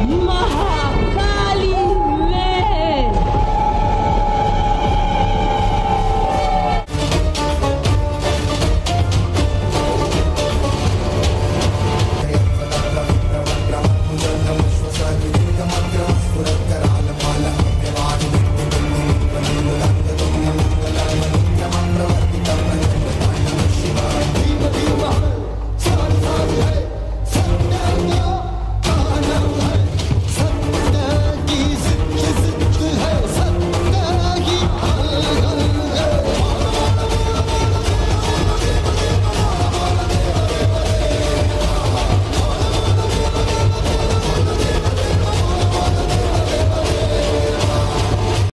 My